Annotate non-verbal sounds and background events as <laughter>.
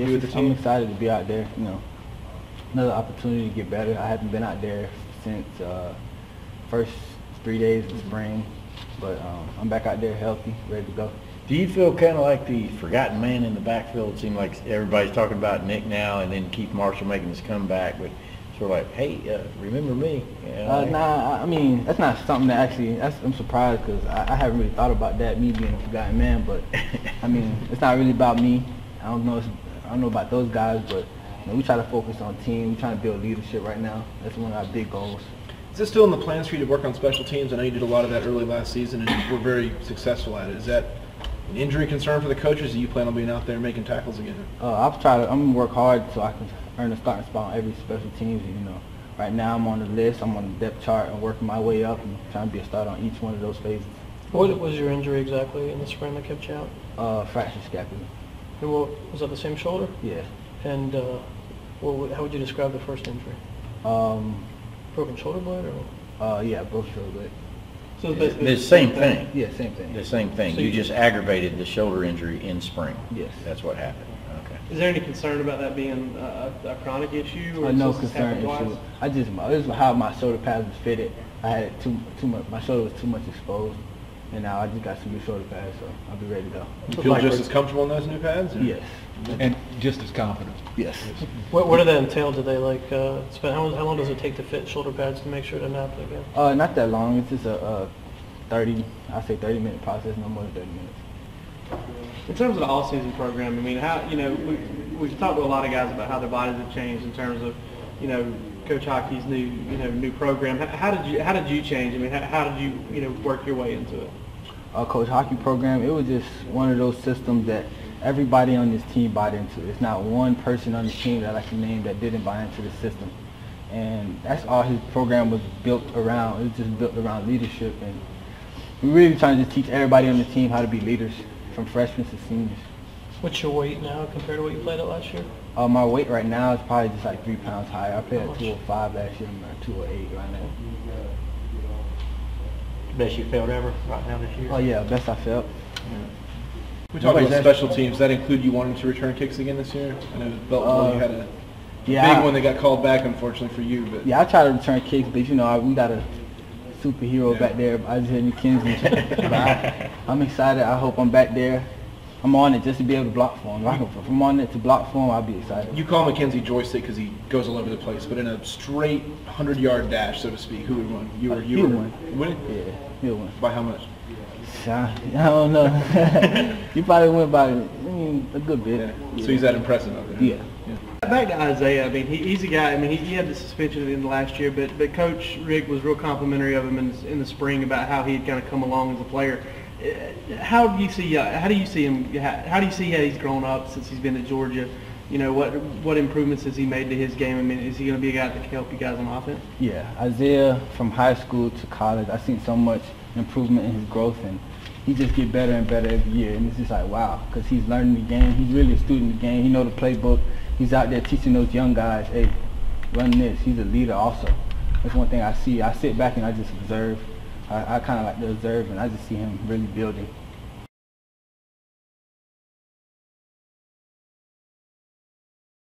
Yes, with the it's- I'm excited to be out there. You know, another opportunity to get better. I haven't been out there since uh, first three days of spring, but um, I'm back out there healthy, ready to go. Do you feel kind of like the forgotten man in the backfield? It seemed like everybody's talking about Nick now, and then Keith Marshall making his comeback, but sort of like, hey, uh, remember me? You know, Uh, nah, I- I mean that's not something that actually. That's, I'm surprised because I, I haven't really thought about that, me being a forgotten man. But I mean, it's not really about me. I don't know. It's, I don't know about those guys, but you know, we try to focus on team. We're trying to build leadership right now. That's one of our big goals. Is this still in the plans for you to work on special teams? I know you did a lot of that early last season and we were very successful at it. Is that an injury concern for the coaches? Do you plan on being out there making tackles again? Uh, I've tried. To, I'm gonna work hard so I can earn a starting spot on every special teams. You know, right now I'm on the list. I'm on the depth chart. I'm working my way up and trying to be a starter on each one of those phases. What was your injury exactly in the spring that kept you out? Uh, fracture scapula. And what, was that the same shoulder? Yeah. And uh, what, would- how would you describe the first injury? Um. Broken shoulder blade or? Uh. Yeah. Broke shoulder blade. So basically The same thing. Yeah. Same thing. The same thing. So You you- just aggravated the shoulder injury in spring. Yes. That's what happened. Okay. Is there any concern about that being a, a chronic issue? Or Uh, is no this concern happened twice? issue. I just my this is how my shoulder pads was fitted. I had it too too much. My shoulder was too much exposed, and now I just got some new shoulder pads, so I'll be ready to go. You feel just as comfortable in those new pads? or- Yes. And just as confident. Yes. What, what did that entail? Did they like uh, spend, how, how long does it take to fit shoulder pads to make sure they're not happen again? Uh, not that long. It's just a, uh 30, I say 30 minute process, no more than 30 minutes. In terms of the all-season program, I mean, how you know we we've talked to a lot of guys about how their bodies have changed in terms of you know Coach Hocke's new you know new program. How, did you how did you change? I mean, how, did you you know work your way into it? uh, coach Hocke program, it was just one of those systems that everybody on this team bought into. It's not one person on the team that I can name that didn't buy into the system. And that's all his program was built around. It was just built around leadership. And we're really trying to teach everybody on the team how to be leaders, from freshmen to seniors. What's your weight now compared to what you played at last year? Uh, my weight right now is probably just like three pounds higher. I played at 205 last year. I'm at 208 right now. Best you felt ever right now this year? Oh yeah, best I felt. We talked about asked- special teams. Does that include you wanting to return kicks again this year? I know Belton, Uh, you had a Yeah, big I- one that got called back, unfortunately for you. But Yeah, I try to return kicks, but you know, I, we got a superhero Yeah. back there. I just hit McKenzie. but I, I'm excited. I hope I'm back there. I'm on it just to be able to block for him. If I can- If I'm on it to block for him, I'll be excited. you call McKenzie joystick because he goes all over the place. But in a straight 100-yard dash, so to speak, who would win? You or you He were won. Would it? Yeah, he'll win. By how much? I, I don't know. <laughs> you probably win by I mean, a good bit. Yeah. So he's that impressive out there. Yeah. Back to Isaiah. I mean, he, he's a guy. I mean, he, he had the suspension at the end of last year, but but Coach Richt was real complimentary of him in, in the spring about how he had kind of come along as a player. Uh, How do you see? Uh, how do you see him? How, how do you see how he's grown up since he's been at Georgia? You know, what what improvements has he made to his game? I mean, is he going to be a guy that can help you guys on offense? Yeah, Isaiah from high school to college, I've seen so much improvement in his growth, and he just get better and better every year. And it's just like wow, because he's learning the game. He's really a student of the game. He know the playbook. He's out there teaching those young guys, hey, run this. He's a leader also. That's one thing I see. I sit back and I just observe. I, I kind of like to observe, and I just see him really building.